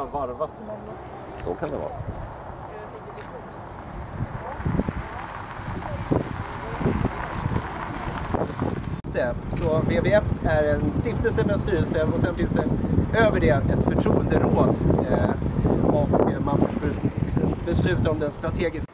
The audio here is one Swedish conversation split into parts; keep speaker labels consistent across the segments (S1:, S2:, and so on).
S1: kanske har varvat de andra.
S2: Så kan det vara.
S3: det. Så WWF är en stiftelse med en styrelse och sen finns det över det ett förtroenderåd. Eh, och man får besluta om den strategiska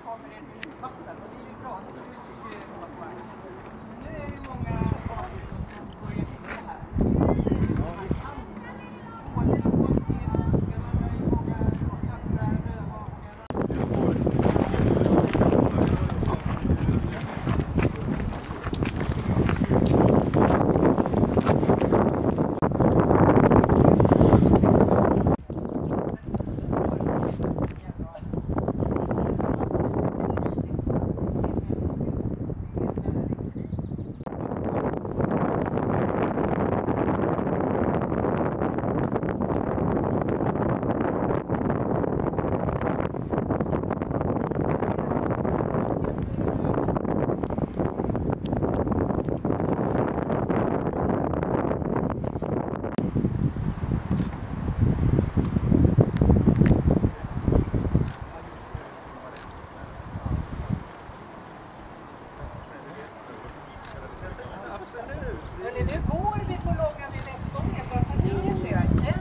S4: Hörni, nu går vi på långa vinettgången bara så att ni vet det. Känn,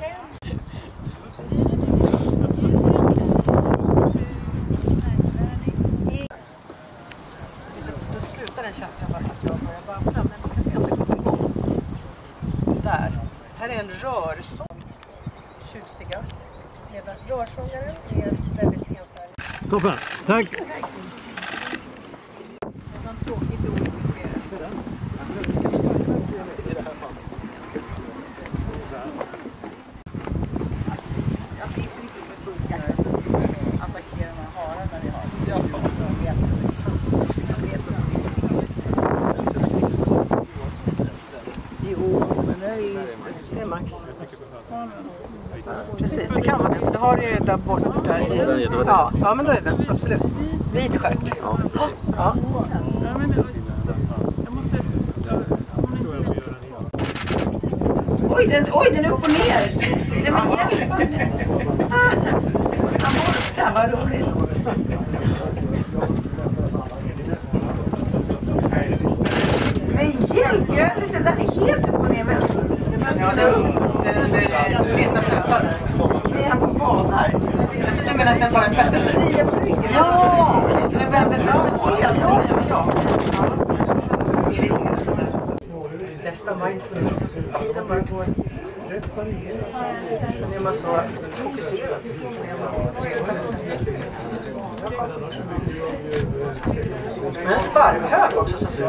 S4: känn. Då slutar den tjattra bara för att jag börjar babbla. Men vi kan se om det kommer igång. Där. Här är en rörsång. Tjusiga. Medan rörsångaren är väldigt enfärdig.
S1: Toppen, tack!
S4: Någon tråkigt ointresserad. Jag vet inte riktigt hur det funkar. Attackera de här hararna vi har. Jag vet Jag vet Jo, men det är ju... Det är Max. Precis, det kan vara det. Du har ju där borta. Där. Ja, ja, men då är den. Absolut. Vit stjärt.
S2: Ja.
S4: Oj, den, oj, den är upp och ner! Nej, men hjälp! Ah, Han borta, vad roligt. Men hjälp! Jag har aldrig sett den är helt upp och ner. Men... Ja, den, jag den är vita skötar. Det är han på badar. Så du menar att den bara vände sig? Ja! Okej, så den vände sig så helt? Ja, ja, Bästa mindfulness. Tiden bara går. Sen är man så fokuserad. Men en sparvhög också. Så.